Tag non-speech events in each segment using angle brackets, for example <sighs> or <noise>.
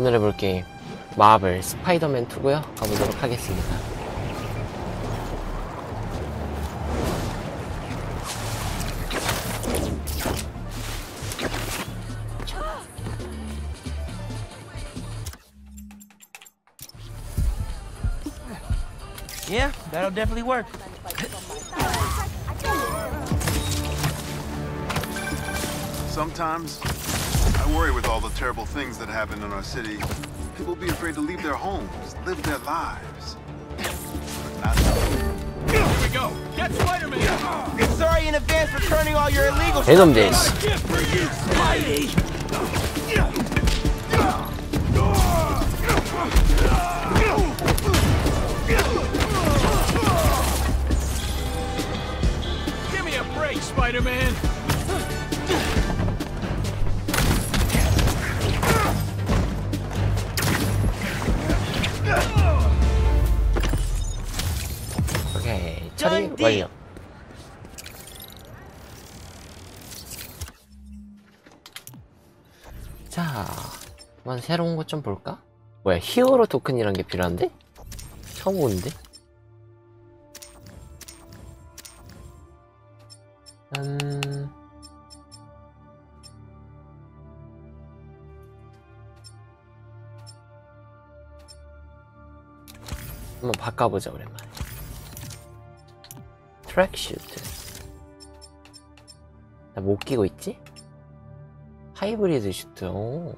오늘 해볼 게임 마블 스파이더맨 2고요 가보도록 하겠습니다 Yeah, that'll definitely work. Sometimes, I worry with all the terrible things that happen in our city. People be afraid to leave their homes, live their lives. But not Here we go. Get Spider-Man. Sorry in advance for turning all your illegal venom days Gift 새로운 것 좀 볼까? 뭐야 히어로 토큰이란 게 필요한데? 처음 보는데? 음... 한번 바꿔보자 오랜만에 트랙 슈트 나 못 끼고 있지? 하이브리드 슈트 오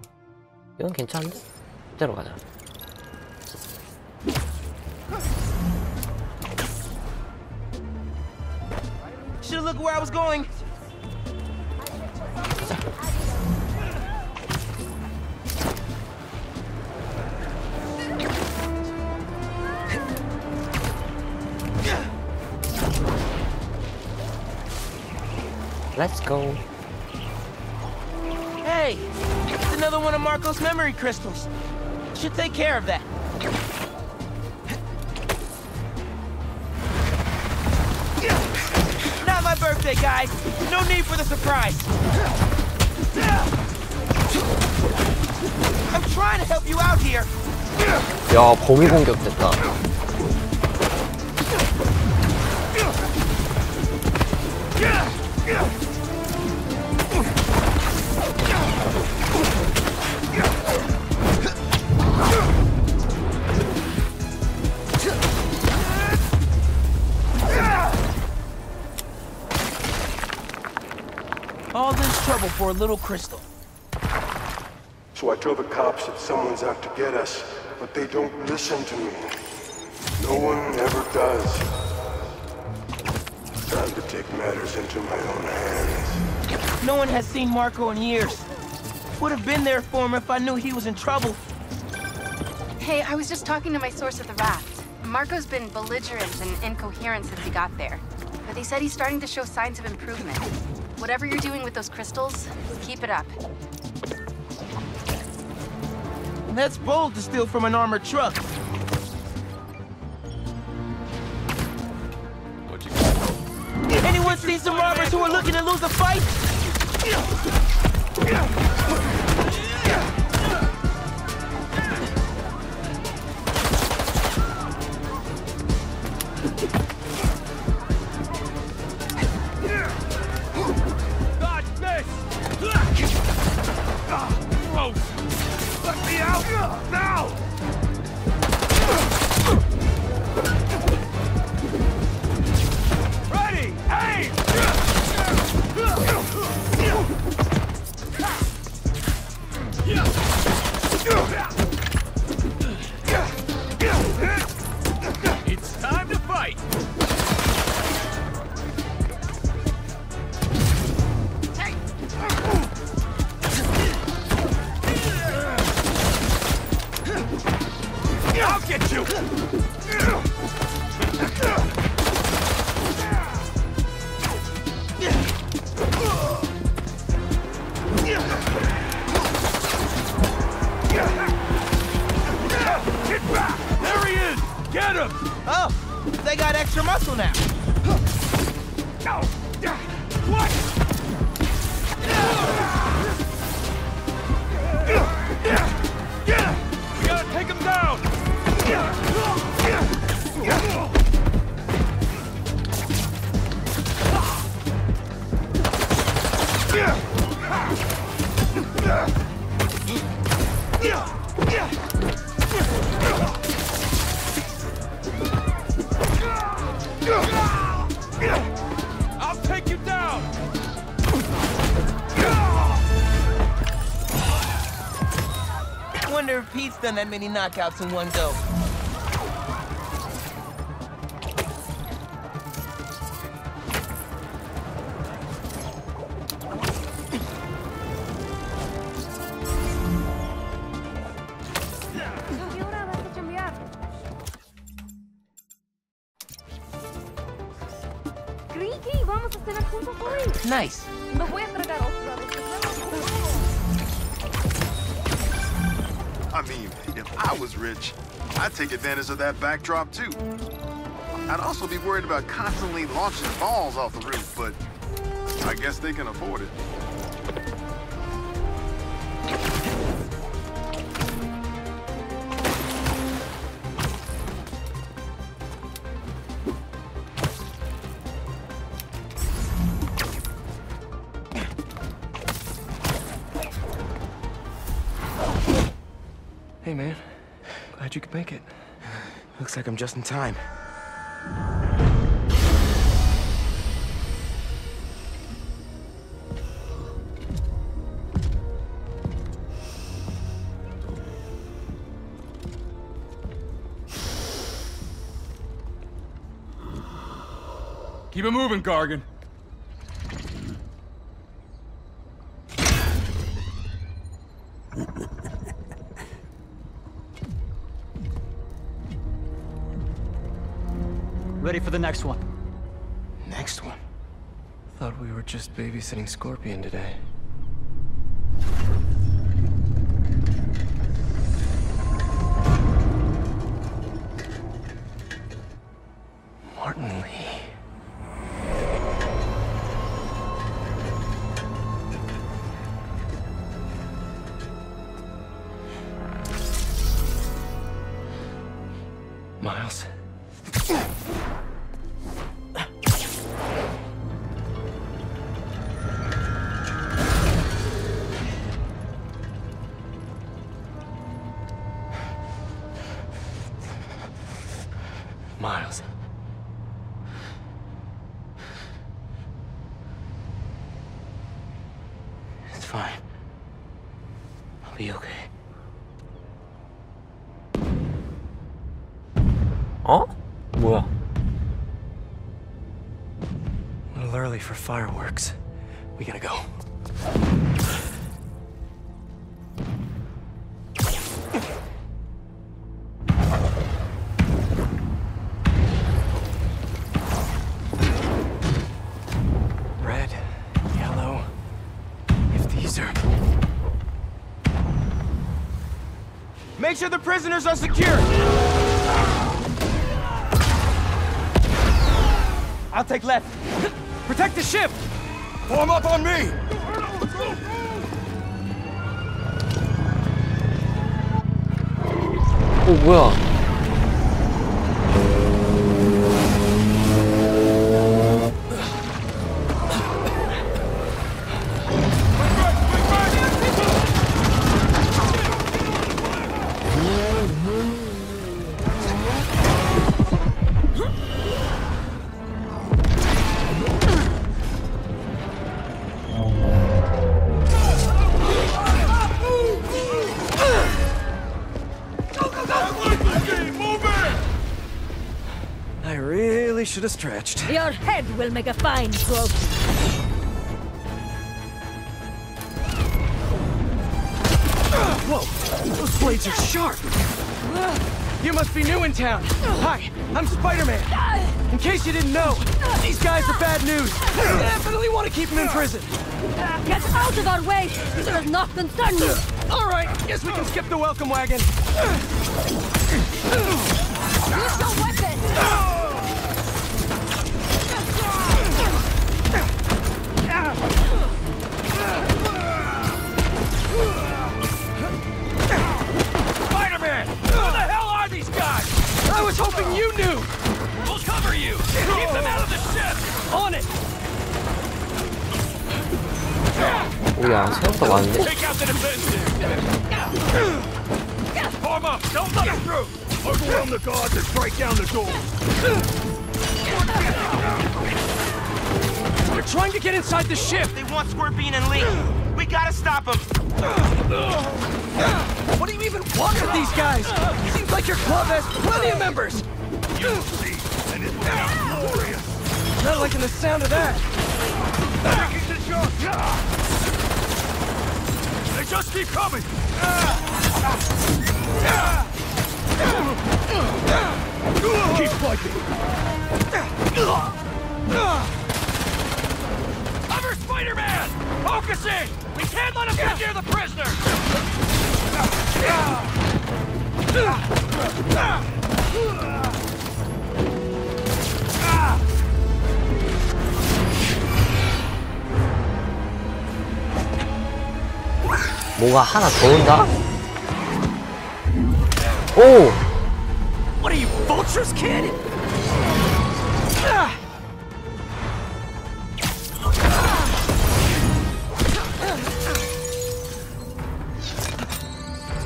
이건 괜찮은데? 이대로 가자 Should've looked where I was going. Let's go Hey, it's another one of Marko's memory crystals. Should take care of that. Not my birthday, guys. No need for the surprise. I'm trying to help you out here. 야, 범위 공격됐다. Yeah! Trouble for a little crystal. So I told the cops that someone's out to get us, but they don't listen to me. No one ever does. Time to take matters into my own hands. No one has seen Marko in years. Would have been there for him if I knew he was in trouble. Hey, I was just talking to my source at the raft. Marko's been belligerent and incoherent since he got there. But they said he's starting to show signs of improvement. Whatever you're doing with those crystals, keep it up. That's bold to steal from an armored truck. Anyone see some robbers who are looking to lose a fight? I'll take you down! Wonder if Pete's done that many knockouts in one go. Advantage of that backdrop too. I'd also be worried about constantly launching balls off the roof, but I guess they can afford it. Hey, man. Glad you could make it. Looks like I'm just in time. Keep it moving, Gargan. Ready for the next one. Next one. Thought we were just babysitting Scorpion today. Early for fireworks. We gotta go. Red, yellow. If these are. Make sure the prisoners are secure. I'll take left. Protect the ship! Form up on me! Oh, should have stretched. Your head will make a fine trophy. Whoa! Those blades are sharp! You must be new in town. Hi, I'm Spider-Man. In case you didn't know, these guys are bad news. Definitely want to keep them in prison. Get out of our way! This does not concern you! All right, guess we can skip the welcome wagon. I was hoping you knew! We'll cover you! Keep them out of the ship! On it! 뭐야 생각보다 많은데? Arm up! Don't let him through! Overwhelm the guards and break down the door! They're trying to get inside the ship! They want Scorpion and Li! We gotta stop them! What do you even want with these guys? Seems like your club has plenty of members! You'll see, and it will be glorious! Not liking the sound of that! Taking the shot! They just keep coming! Keep fighting! Cover Spider-Man! Focusing! We can't let him get near the prisoner! 뭐가 하나 더 온다? 오! What are you, vultures, kid?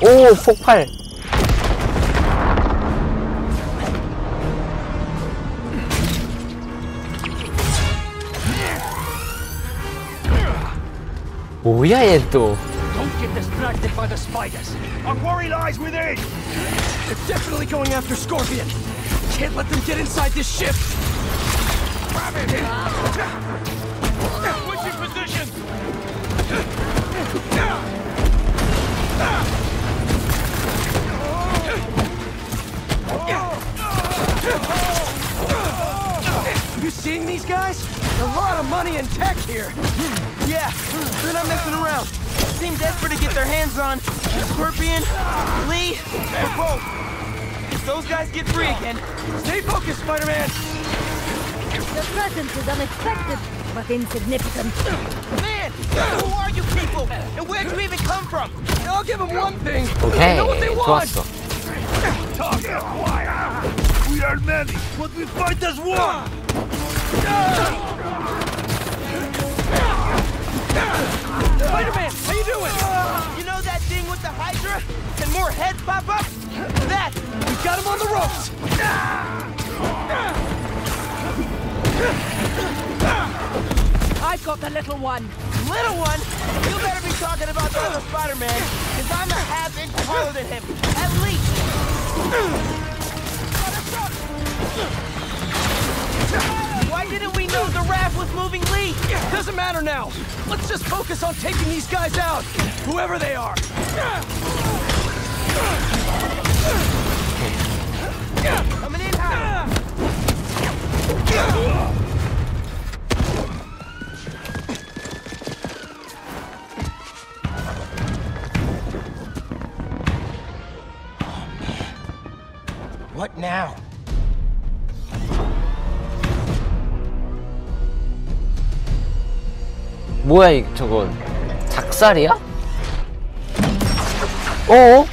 오! 폭발! 뭐야 얘 또? Don't get distracted by the spiders! Our quarry lies within! They're definitely going after Scorpion! Can't let them get inside this ship! Switching seeing these guys? A lot of money and tech here. Yeah, they're not messing around. Seem desperate to get their hands on Scorpion, Li, and both. If those guys get free again, stay focused, Spider-Man! The presence is unexpected, but insignificant. Man, who are you people? And where do you even come from? I'll give them one thing. Okay, know what they want. Talk. We are many, but we fight as one. Spider-Man, how you doing? You know that thing with the Hydra? And more heads pop up? That! We got him on the ropes! I've got the little one. Little one, you better be talking about the other Spider-Man, because I'm a half inch taller than him, at least. Why didn't we know the raft was moving Li? Doesn't matter now! Let's just focus on taking these guys out! Whoever they are! Coming in hot. What now? 뭐야 이 저거 작살이야? 어?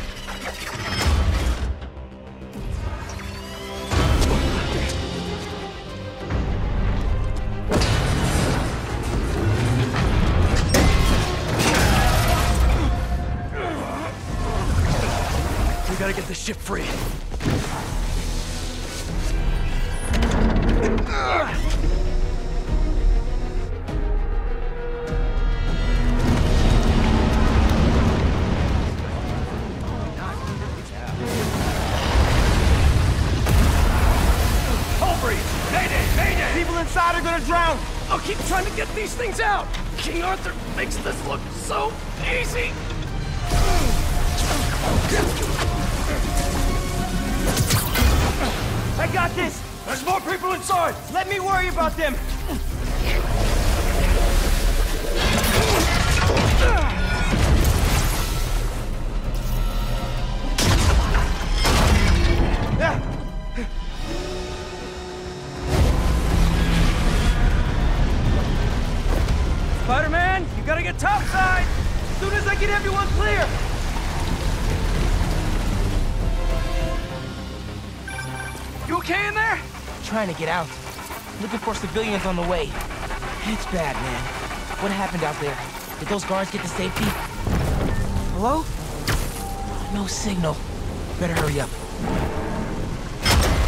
Trying to get out. Looking for civilians on the way. It's bad, man. What happened out there? Did those guards get to safety? Hello? No signal. Better hurry up.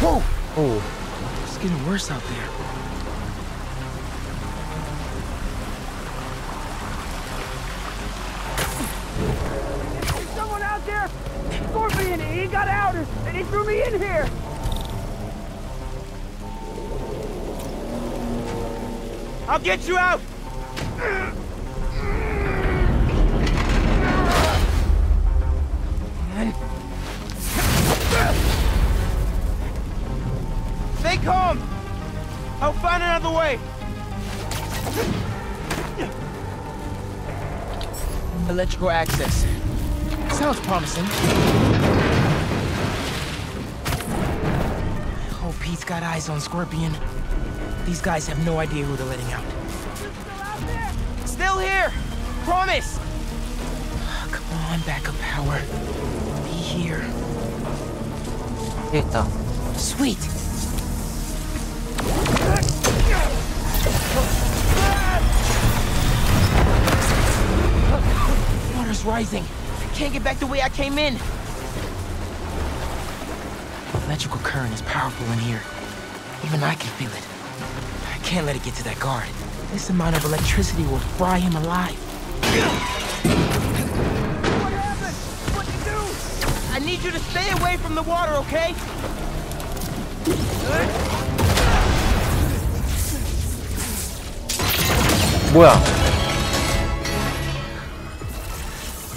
Whoa! Oh. It's getting worse out there. I'll get you out! Stay calm! I'll find another way! Electrical access. Sounds promising. I hope Pete's got eyes on Scorpion. These guys have no idea who they're letting out. Still, here! Promise! <sighs> Come on, backup power. Be here. Eita. Sweet! Water's rising. I can't get back the way I came in. Electrical current is powerful in here. Even I can feel it. I can't let it get to that guard. This amount of electricity will fry him alive. What happened? What'd you do? I need you to stay away from the water, okay? 뭐야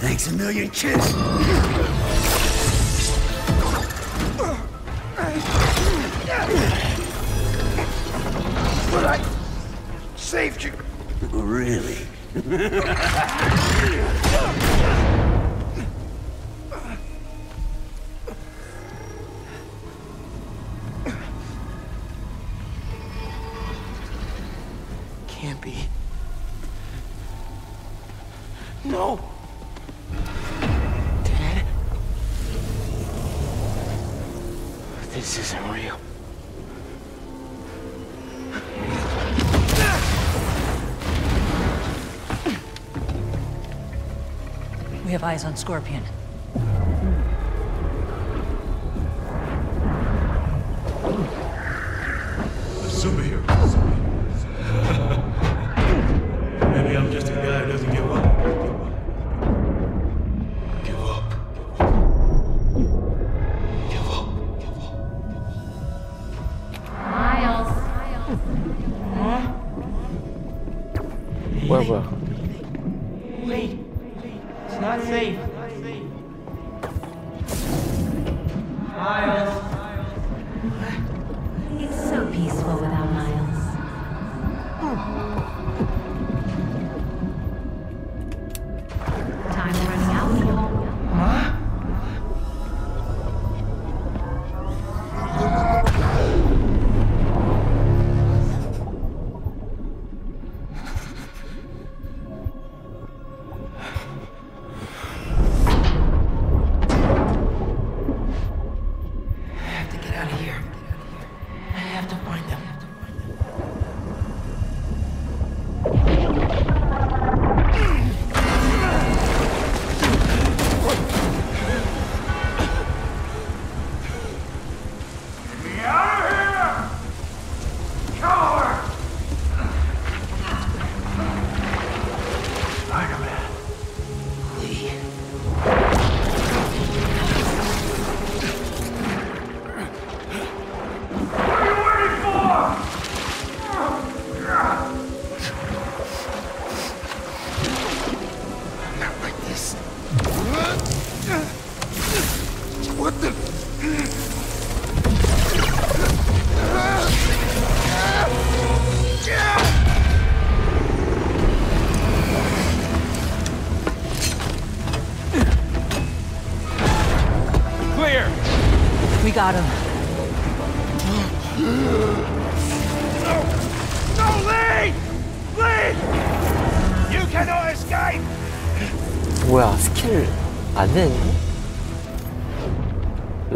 Thanks a million kiss. <laughs> But I saved you. Really? Can't be. No! Dad? This isn't real. We have eyes on Scorpion.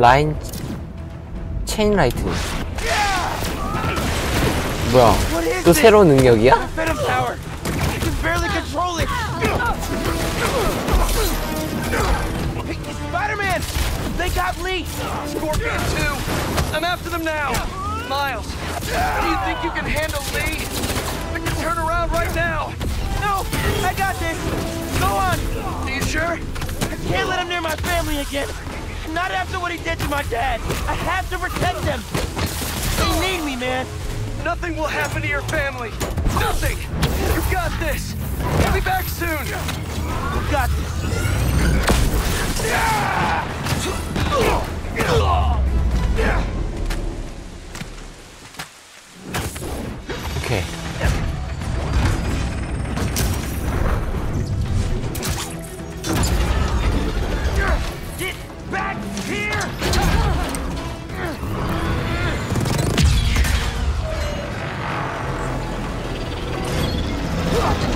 라인 체인 라이트 뭐야 또 새로운 능력이야? They got Li! Scorpion! I'm after them now! Miles, do you think you can handle Li? I can turn around right now! No! I got this! Go on! Are you sure? I can't let him near my family again! Not after what he did to my dad! I have to protect them! They need me, man! Nothing will happen to your family! Nothing! You got this! I'll be back soon! You got this! 오 We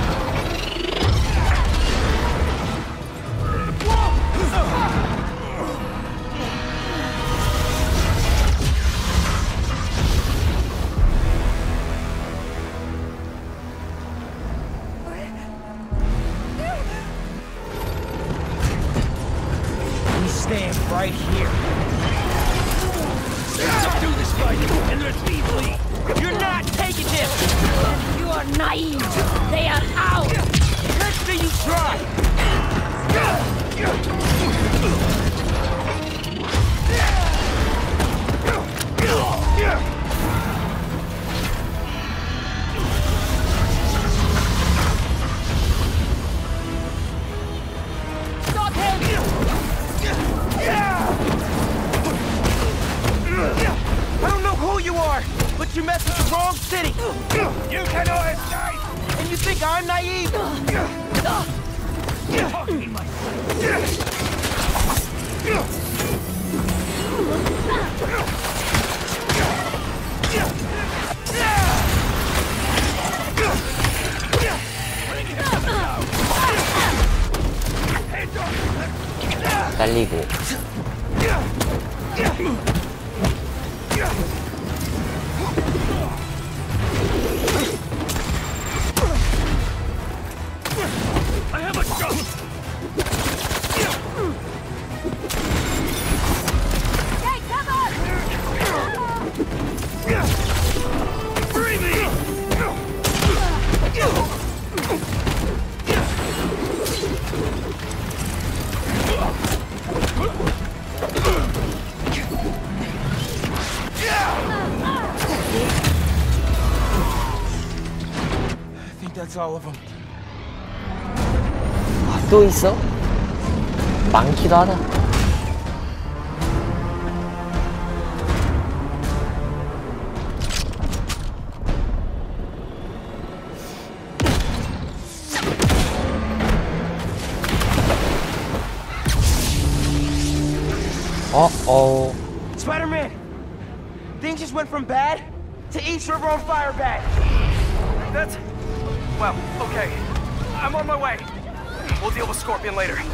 but you messed with the wrong city. You cannot escape! And you think I'm naive? 딸리고. Hey! All of them. 또 있어? 많기도 하다. With later.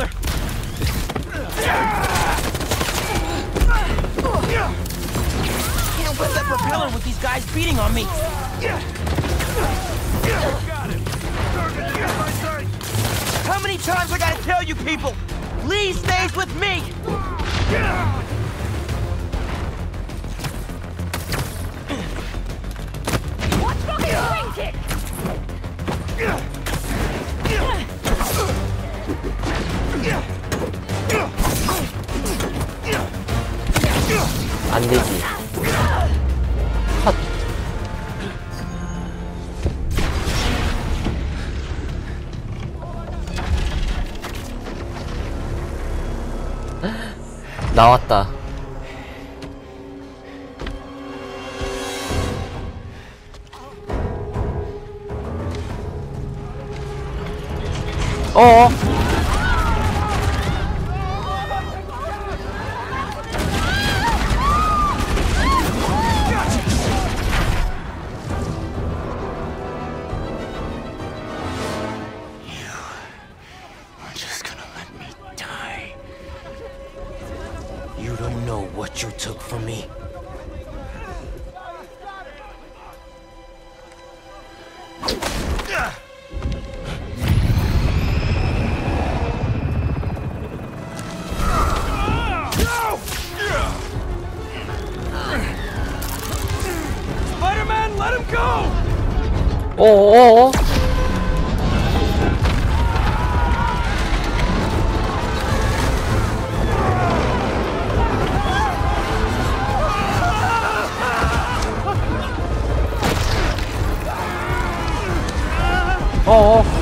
brother. Can't whip that propeller with these guys beating on me. How many times I gotta tell you people? Li stays with me! Watch Rocket's wing kick! 안 되지. 컷. <gasps> 나왔다. 어어. Ó, oh, ó.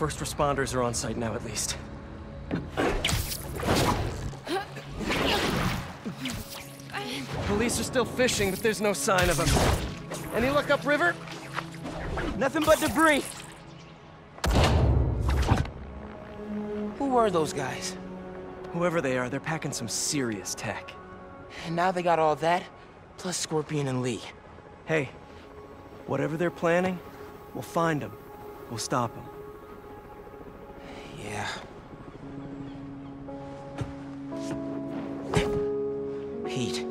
First responders are on site now, at least. Police are still fishing, but there's no sign of them. Any luck upriver? Nothing but debris. Who were those guys? Whoever they are, they're packing some serious tech. And now they got all that, plus Scorpion and Li. Hey, whatever they're planning, we'll find them. We'll stop them. Yeah. Pete.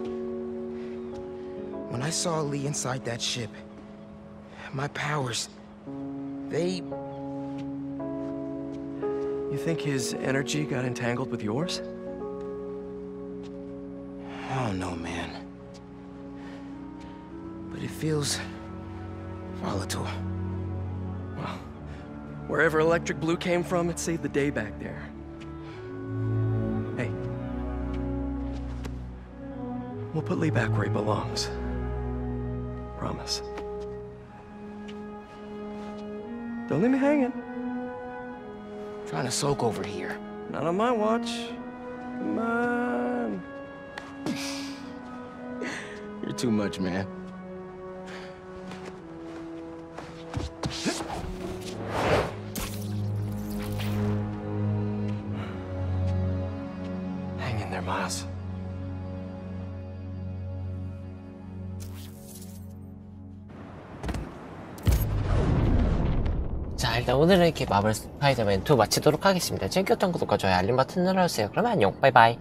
When I saw Li inside that ship, my powers, they... You think his energy got entangled with yours? I don't know, man. But it feels... volatile. Wherever Electric Blue came from, it saved the day back there. Hey. We'll put Li back where he belongs. Promise. Don't leave me hanging. Trying to soak over here. Not on my watch. Come on. <laughs> You're too much, man. 마블 스파이더맨 2 마치도록 하겠습니다. 봤던 구독과 좋아요 알림 버튼 눌러주세요. 그러면 안녕 바이바이